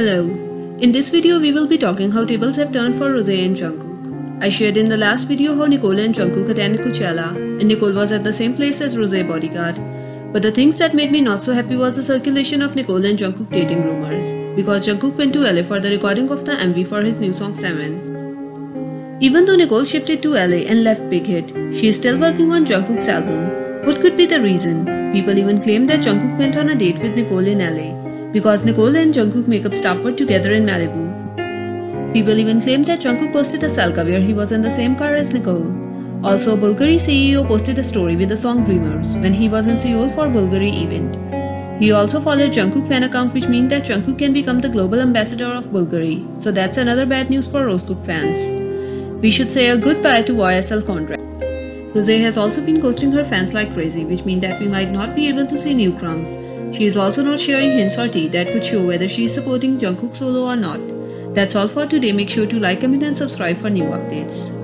Hello. In this video, we will be talking how tables have turned for Rosé and Jungkook. I shared in the last video how Nicole and Jungkook attended Coachella, and Nicole was at the same place as Rosé bodyguard. But the things that made me not so happy was the circulation of Nicole and Jungkook dating rumors, because Jungkook went to LA for the recording of the MV for his new song 7. Even though Nicole shifted to LA and left Big Hit, she is still working on Jungkook's album. What could be the reason? People even claim that Jungkook went on a date with Nicole in LA because Nicole and Jungkook makeup staff were together in Malibu. People even claimed that Jungkook posted a selfie where he was in the same car as Nicole. Also, Bulgari CEO posted a story with the song Dreamers when he was in Seoul for Bulgari event. He also followed Jungkook fan account which means that Jungkook can become the global ambassador of Bulgari. So that's another bad news for Rosekook fans. We should say a goodbye to YSL contract. Rosé has also been ghosting her fans like crazy, which means that we might not be able to see new crumbs. She is also not sharing hints or tea that could show whether she is supporting Jungkook solo or not. That's all for today. Make sure to like, comment and subscribe for new updates.